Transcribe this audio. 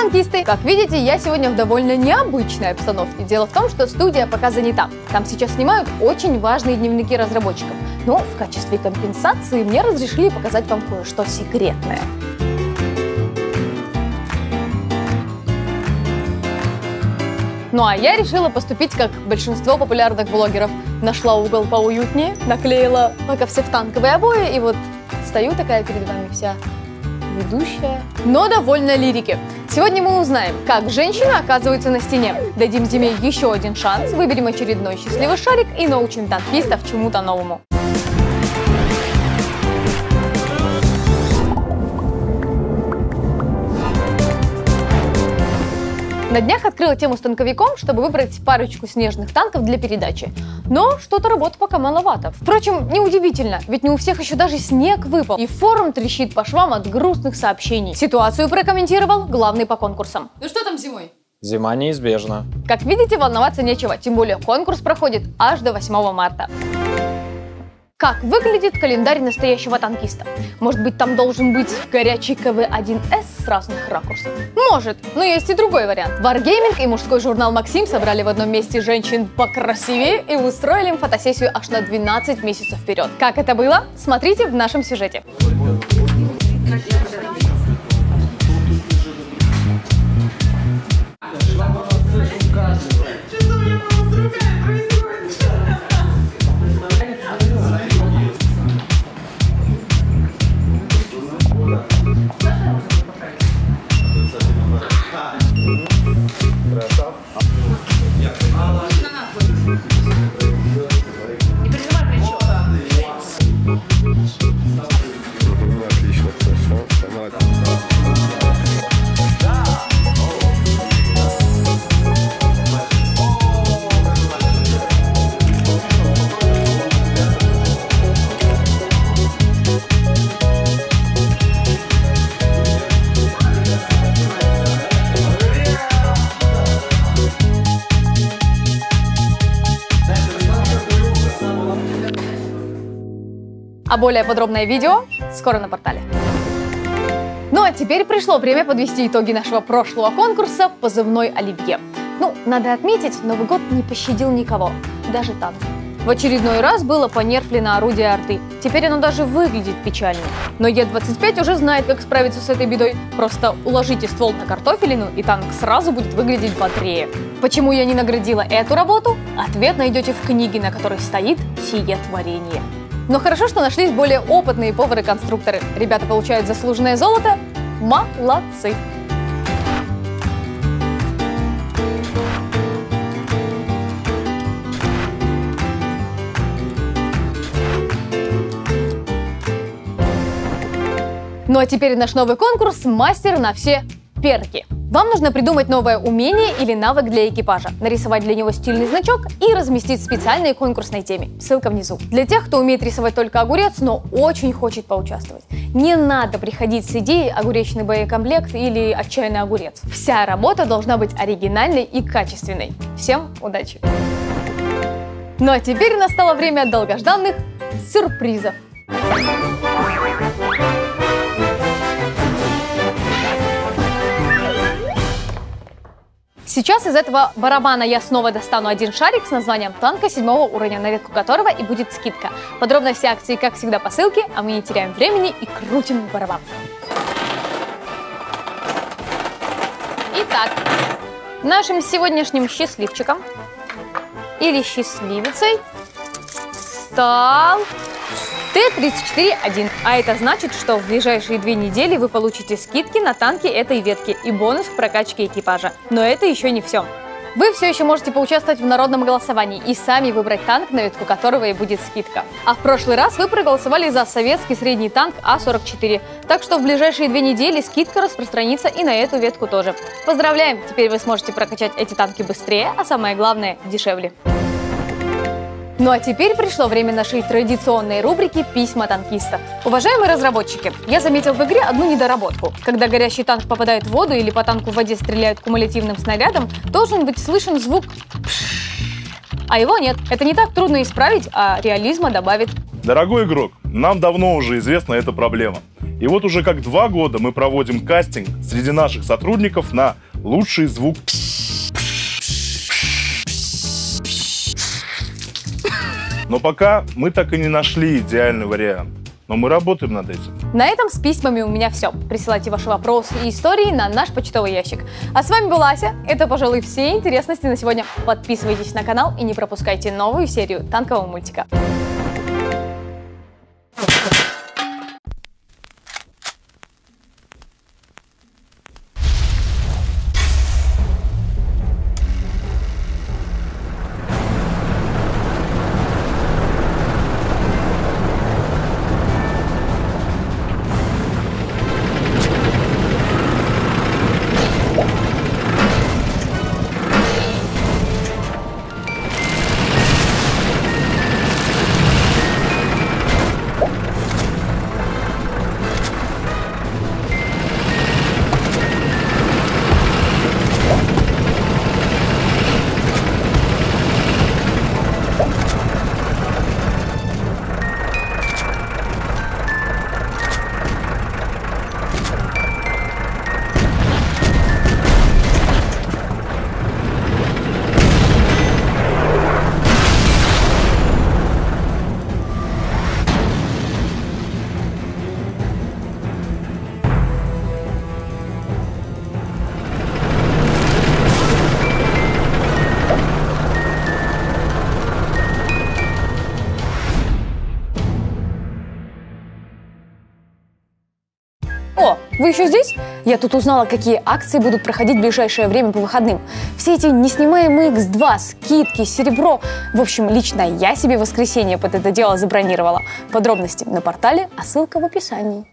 танкисты! Как видите, я сегодня в довольно необычной обстановке. Дело в том, что студия пока занята. Там сейчас снимают очень важные дневники разработчиков. Но в качестве компенсации мне разрешили показать вам кое-что секретное. Ну а я решила поступить как большинство популярных блогеров. Нашла угол поуютнее, наклеила пока все в танковые обои, и вот стою такая перед вами вся ведущая, но довольно лирики. Сегодня мы узнаем, как женщина оказывается на стене. Дадим Зиме еще один шанс, выберем очередной счастливый шарик и научим танкистов чему-то новому. На днях открыла тему с танковиком, чтобы выбрать парочку снежных танков для передачи. Но что-то работы пока маловато. Впрочем, неудивительно, ведь не у всех еще даже снег выпал, и форум трещит по швам от грустных сообщений. Ситуацию прокомментировал главный по конкурсам. Ну что там зимой? Зима неизбежна. Как видите, волноваться нечего, тем более конкурс проходит аж до 8 марта. Как выглядит календарь настоящего танкиста? Может быть, там должен быть горячий КВ-1С с разных ракурсов? Может, но есть и другой вариант. Wargaming и мужской журнал «Максим» собрали в одном месте женщин покрасивее и устроили им фотосессию аж на 12 месяцев вперед. Как это было? Смотрите в нашем сюжете. А более подробное видео скоро на портале. Ну а теперь пришло время подвести итоги нашего прошлого конкурса «Позывной Оливье». Ну, надо отметить, Новый год не пощадил никого, даже танк. В очередной раз было понерфлено орудие арты. Теперь оно даже выглядит печально. Но Е-25 уже знает, как справиться с этой бедой. Просто уложите ствол на картофелину, и танк сразу будет выглядеть бодрее. Почему я не наградила эту работу? Ответ найдете в книге, на которой стоит сие творение. Но хорошо, что нашлись более опытные повары-конструкторы. Ребята получают заслуженное золото. Молодцы! Ну а теперь наш новый конкурс «Мастер на все перки». Вам нужно придумать новое умение или навык для экипажа, нарисовать для него стильный значок и разместить в специальной конкурсной теме. Ссылка внизу. Для тех, кто умеет рисовать только огурец, но очень хочет поучаствовать. Не надо приходить с идеей огуречный боекомплект или отчаянный огурец. Вся работа должна быть оригинальной и качественной. Всем удачи! Ну а теперь настало время долгожданных сюрпризов. Сейчас из этого барабана я снова достану один шарик с названием танка седьмого уровня, на ветку которого и будет скидка. Подробно все акции, как всегда, по ссылке, а мы не теряем времени и крутим барабан. Итак, нашим сегодняшним счастливчиком или счастливицей стал Т-34-1. А это значит, что в ближайшие две недели вы получите скидки на танки этой ветки и бонус к прокачке экипажа. Но это еще не все. Вы все еще можете поучаствовать в народном голосовании и сами выбрать танк, на ветку которого и будет скидка. А в прошлый раз вы проголосовали за советский средний танк А-44. Так что в ближайшие две недели скидка распространится и на эту ветку тоже. Поздравляем! Теперь вы сможете прокачать эти танки быстрее, а самое главное – дешевле. Ну а теперь пришло время нашей традиционной рубрики «Письма танкистов». Уважаемые разработчики, я заметил в игре одну недоработку. Когда горящий танк попадает в воду или по танку в воде стреляют кумулятивным снарядом, должен быть слышен звук. А его нет. Это не так трудно исправить, а реализма добавит. Дорогой игрок, нам давно уже известна эта проблема. И вот уже как два года мы проводим кастинг среди наших сотрудников на лучший звук. Но пока мы так и не нашли идеальный вариант. Но мы работаем над этим. На этом с письмами у меня все. Присылайте ваши вопросы и истории на наш почтовый ящик. А с вами была Ася. Это, пожалуй, все интересности на сегодня. Подписывайтесь на канал и не пропускайте новую серию танкового мультика. Вы еще здесь? Я тут узнала, какие акции будут проходить в ближайшее время по выходным. Все эти неснимаемые X2, скидки, серебро. В общем, лично я себе воскресенье под это дело забронировала. Подробности на портале, а ссылка в описании.